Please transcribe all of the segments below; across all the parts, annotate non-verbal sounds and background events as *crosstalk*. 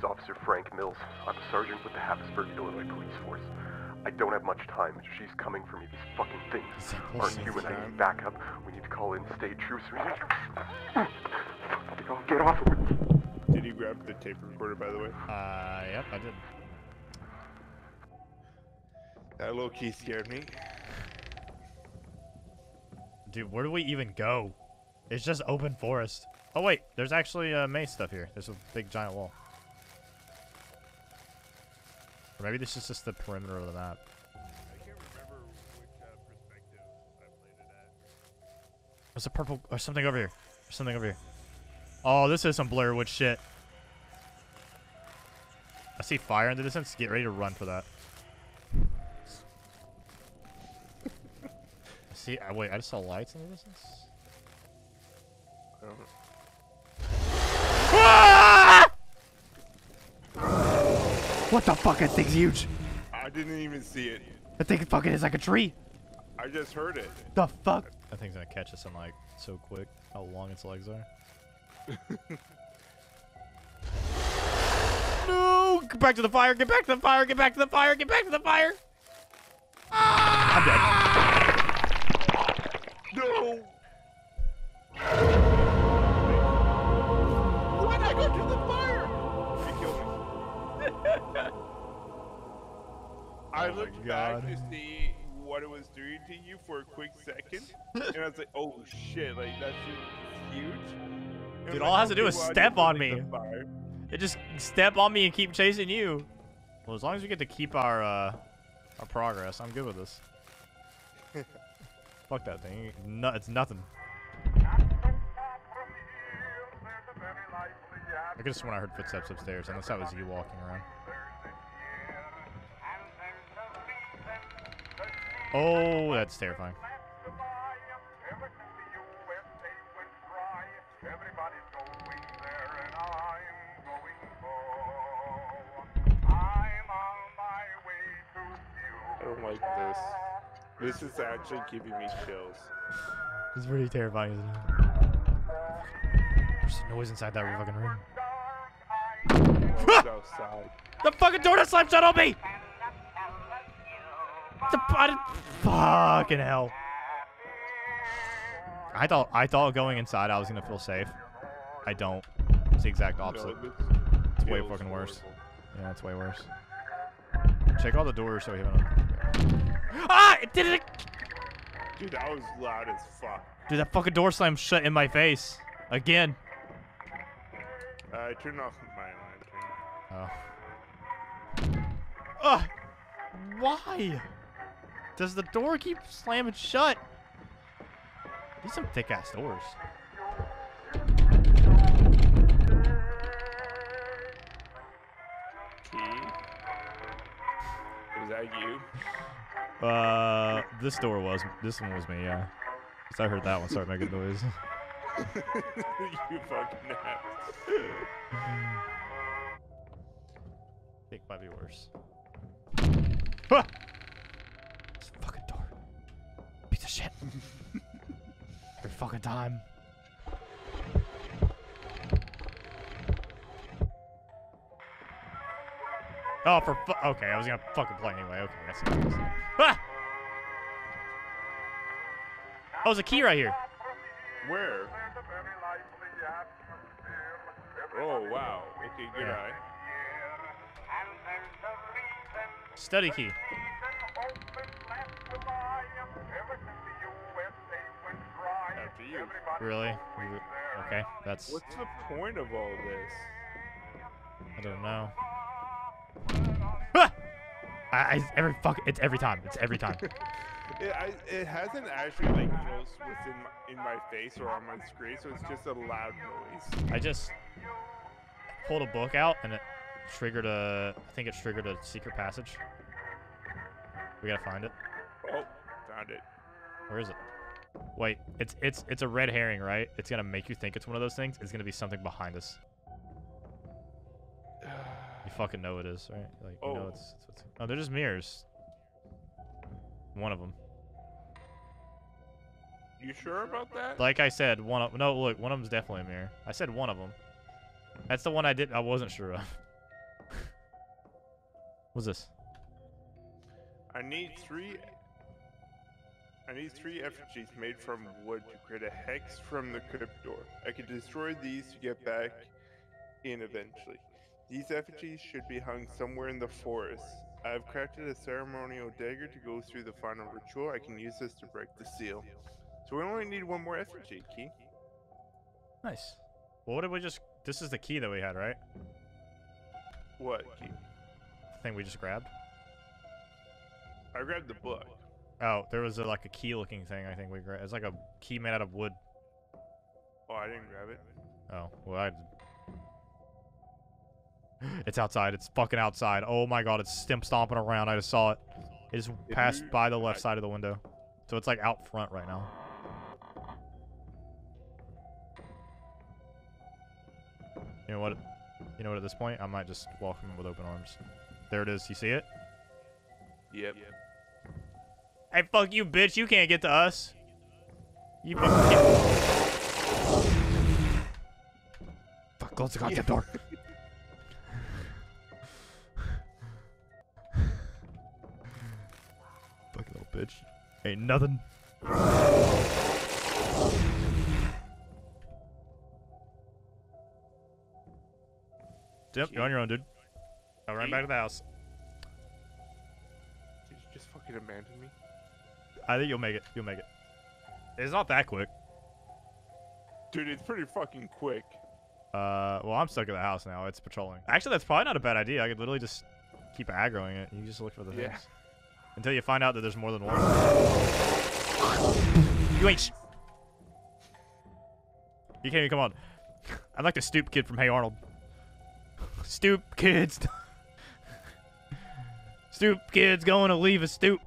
is Officer Frank Mills. I'm a sergeant with the Happisburg, Illinois Police Force. I don't have much time. She's coming for me. These fucking things aren't human. I need backup. We need to call in state troops. Oh, get off of me. Did you grab the tape recorder, by the way? Uh, yep, I did. That low key scared me. Dude, where do we even go? It's just open forest. Oh wait, there's actually uh, maze stuff here. There's a big giant wall. Or maybe this is just the perimeter of the map. I I. There's a purple or something over here. There's something over here. Oh, this is some Blair Witch shit. I see fire in the distance. Get ready to run for that. *laughs* I see. Uh, wait, I just saw lights in the distance. I don't know. What the fuck? That thing's huge. I didn't even see it. That thing fucking is like a tree. I just heard it. The fuck? That thing's gonna catch us in like so quick. How long its legs are. *laughs* no! Get back to the fire! Get back to the fire! Get back to the fire! Get back to the fire! Ah! I'm dead. No! Why'd I go to the fire? I Oh looked back to see what it was doing to you for a quick second, *laughs* and I was like, "Oh shit! Like that shit is huge." And Dude, like, all it has to do is step on me." the fire." It just step on me and keep chasing you. Well, as long as we get to keep our uh, our progress, I'm good with this. *laughs* Fuck that thing. No, it's nothing. I could have sworn I heard footsteps upstairs, unless that was you walking around. Oh, that's terrifying. I don't like this. This is actually giving me chills. It's pretty terrifying, isn't it? There's a noise inside that fucking room. Outside? *laughs* The fucking door that slammed shut on me! The didn't- fucking hell. I thought I thought going inside I was gonna feel safe. I don't. It's the exact opposite. No, It's way fucking worse. horrible. Yeah, it's way worse. Check all the doors so we haven't. Ah! It did it! Dude, that was loud as fuck. Dude, that fucking door slammed shut in my face again. Uh, I turned off my lantern. Oh. Ugh. Why? Does the door keep slamming shut? These some thick ass doors. Key? Was that you? Uh, this door was. This one was me. Yeah. 'Cause I heard that one start making *laughs* noise. you fucking ass. think might be worse. Shit. *laughs* Every fucking time. Oh, for fu- okay, I was gonna fucking play anyway. Okay, that's Ah! Oh, there's a key right here. Where? Oh, wow. Okay, good Yeah. eye. Study key. After you. Really? Okay, that's. What's the point of all this? I don't know. Ah! *laughs* I, I every fuck. It's every time. It's every time. *laughs* It, I, it hasn't actually like close within my, in my face or on my screen, so it's just a loud noise. I just pulled a book out and it triggered a. I think it triggered a secret passage. We gotta find it. Oh, found it. Where is it? Wait, it's it's it's a red herring, right? It's gonna make you think it's one of those things. It's gonna be something behind us. *sighs* You fucking know it is, right? Like you know Oh. it's, it's, it's oh they're just mirrors. One of them. You sure about that? Like I said, one of no look, one of them's definitely a mirror. I said one of them. That's the one I did. I wasn't sure of. *laughs* What's this? I need three. I need three effigies made from wood to create a hex from the crypt door. I can destroy these to get back in eventually. These effigies should be hung somewhere in the forest. I have crafted a ceremonial dagger to go through the final ritual. I can use this to break the seal. So we only need one more effigy, Key. Nice. Well, what did we just... This is the key that we had, right? What, Key? The thing we just grabbed? I grabbed the book. Oh, there was a, like a key-looking thing I think we grabbed. It's like a key made out of wood. Oh, I didn't grab it. Oh, well, I... *gasps* It's outside. It's fucking outside. Oh my god, it's stimp stomping around. I just saw it. It just If passed you- by the left I- side of the window. So it's like out front right now. You know what? You know what? At this point, I might just welcome him with open arms. There it is. You see it? Yep. Hey, fuck you, bitch. You can't get to us. You fucking can't. Fuck, close the goddamn door. Fucking little bitch. Ain't nothing. Yep, you're on your own, dude. Go right back to the house. Did you just fucking abandon me? I think you'll make it. You'll make it. It's not that quick. Dude, it's pretty fucking quick. Uh, well, I'm stuck at the house now. It's patrolling. Actually, that's probably not a bad idea. I could literally just keep aggroing it. You just look for the Yeah. things. Until you find out that there's more than one. you ain't You can't even come on. I'd like the stoop kid from Hey Arnold. Stoop kids. *laughs* stoop kids going to leave a stoop.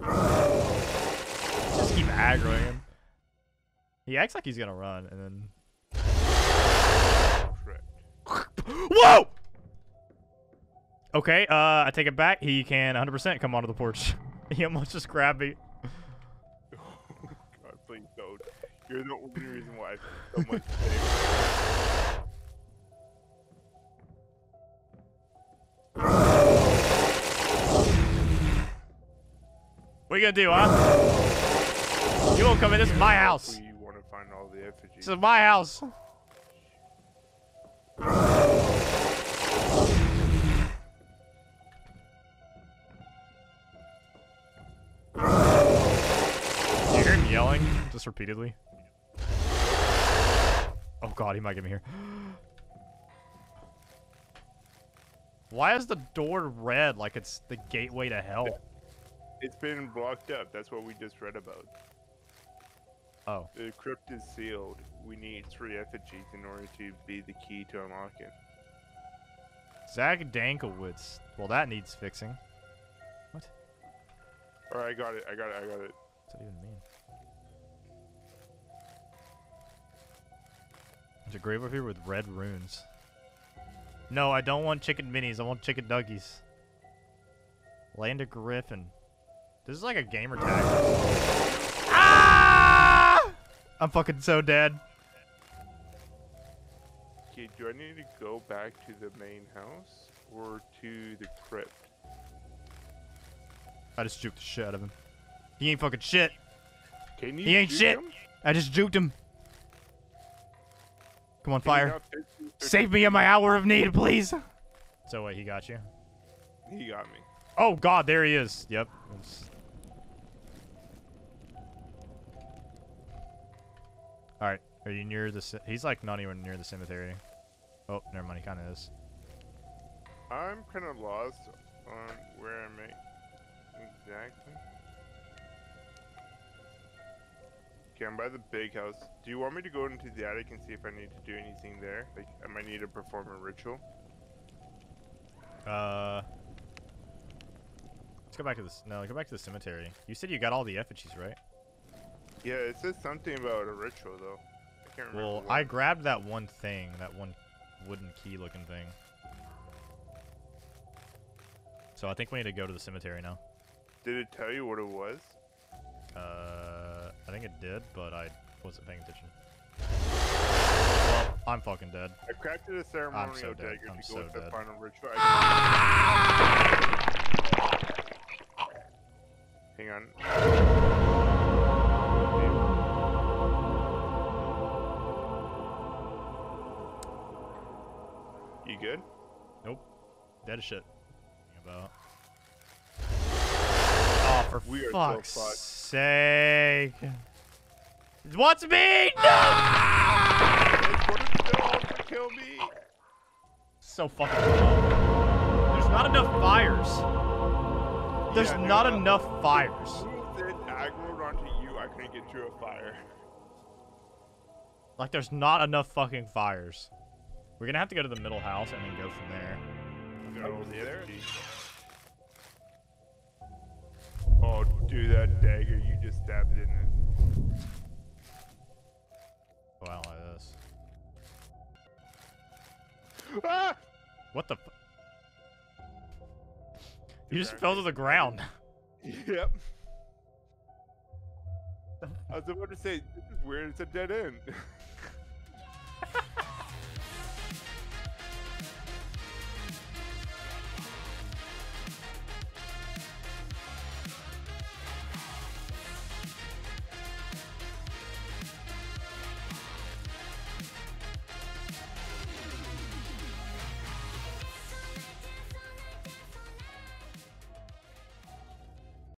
Just keep aggroing him. He acts like he's gonna run, and then. Whoa! Okay, uh, I take it back. He can 100% come onto the porch. *laughs* he almost just grabbed me. God, please don't. You're the only reason why I so much. *laughs* What are you gonna do, huh? You won't come in. This is my house. We want to find all the effigies. This is my house. You hear him yelling just repeatedly? Oh god, he might get me here. Why is the door red like it's the gateway to hell? It's been blocked up. That's what we just read about. Oh. The crypt is sealed. We need three effigies in order to be the key to unlock it. Zach Dankowitz. Well, that needs fixing. What? Alright, I got it. I got it. I got it. What's that even mean? There's a grave over here with red runes. No, I don't want chicken minis. I want chicken duggies. Land of Griffin. This is like a gamer tag. ah! I'm fucking so dead. Okay, do I need to go back to the main house or to the crypt? I just juked the shit out of him. He ain't fucking shit. Can you He ain't shit. him? I just juked him. Come on, fire. not fix him? Save me in my hour of need, please. *laughs* So wait, he got you? He got me. Oh god, there he is. Yep. It's- Alright, are you near the... He's like not even near the cemetery. Oh, never mind, he kind of is. I'm kind of lost on where I'm at exactly. Okay, I'm by the big house. Do you want me to go into the attic and see if I need to do anything there? Like, I might need to perform a ritual. Uh... Let's go back to this. No, go back to the cemetery. You said you got all the effigies, right? Yeah, it says something about a ritual though. I can't remember. Well, what. I grabbed that one thing, that one wooden key looking thing. So I think we need to go to the cemetery now. Did it tell you what it was? Uh, I think it did, but I wasn't paying attention. Well, I'm fucking dead. I crafted a ceremonial so dead. dagger I'm to so go with the final ritual. *laughs* Hang on. You good? Nope. Dead as shit. About. Oh, for We are so fuck's sake. What's me? No! It's going to still also kill me. So fucking low. There's not enough fires. There's Yeah, not no, enough fires. As soon as it aggroed onto you, I couldn't get to a fire. Like, there's not enough fucking fires. We're gonna have to go to the middle house and then go from there. Go there. Oh, dude, that dagger you just stabbed in it. Go out like this. Ah! What the? F you just fell to the ground. *laughs* *laughs* Yep. I was about to say, this is weird. It's a dead end. *laughs*